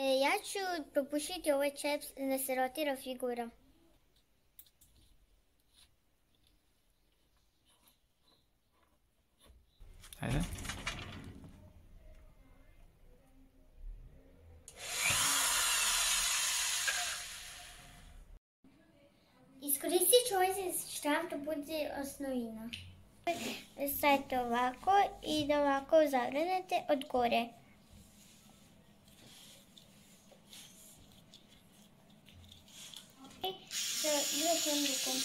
E, ja ću propušiti ovaj čep da se rotira figura. Ajde. Iskoristit ću ovaj štraf da bude osnovina. Stavite ovako i da ovako zagrnete od gore. Ja, wir können bekommen.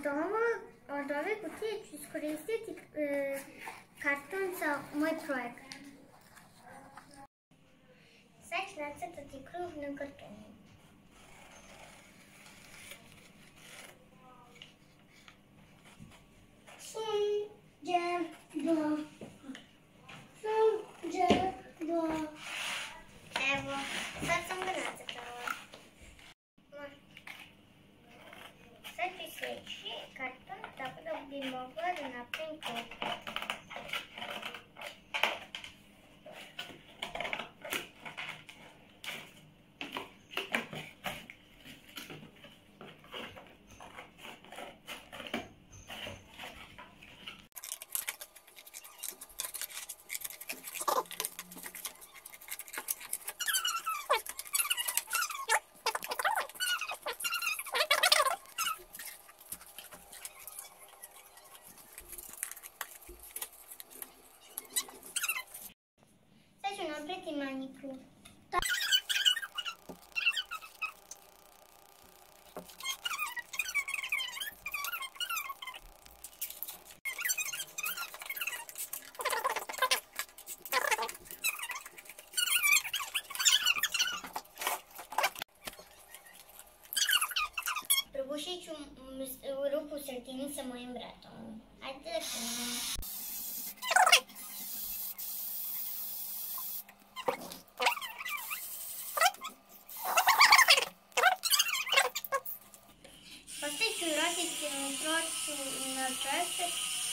Дома одобе кутија ќе искористити е, картон за мој проект. Сега нацетате круг на картони. Evo, Ću mm, s- rupu u sredini sa mojim bratom. Ajde da krenemo. Postavit ću roticu trocu na česte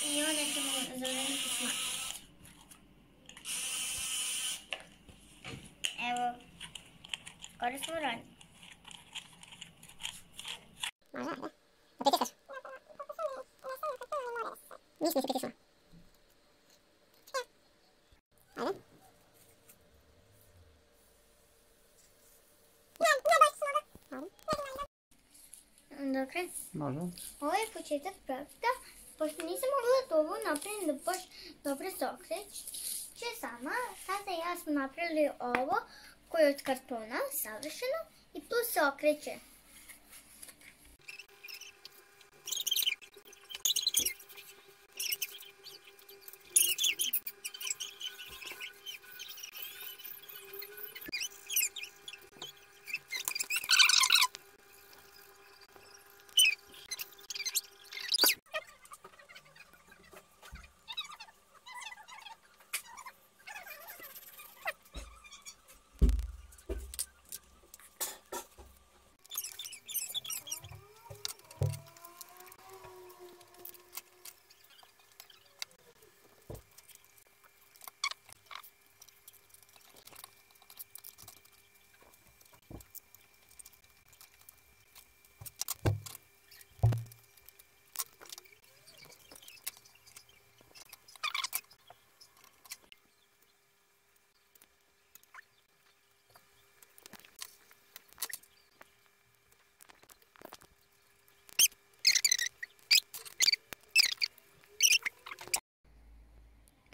i onda ćemo zavrniti smak. Evo, skoro smo rodni. Ajde. Da pritiskaš. Nisi pritisnuo. Ajde. Je početak projekta. Pošto nisam mogla da ovo napravim da baš dobro se okreće sama, sada ja smo napravili ovo koje je od kartona, savršeno, i tu se okreće.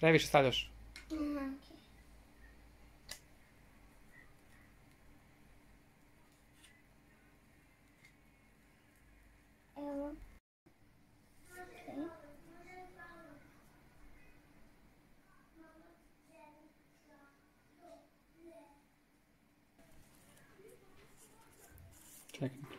Daj jeszcze Stadosz. Mhm. Czekaj.